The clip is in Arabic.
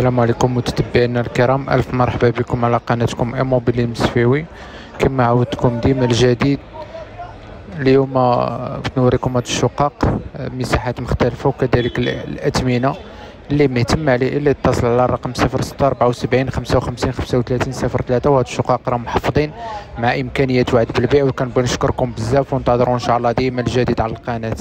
السلام عليكم متتبعينا الكرام. ألف مرحبا بكم على قناتكم اموبيلي مسفيوي كما عودتكم ديما الجديد اليوم نوريكم هاد الشقق مساحات مختلفة وكذلك الأثمنة اللي مهتم عليه اللي يتصل على الرقم 0674 55 35 03 وهاد الشقق راهم محفظين مع إمكانية وعد بالبيع. وكنبغي نشكركم بزاف وانتظروا إن شاء الله ديما الجديد على القناة.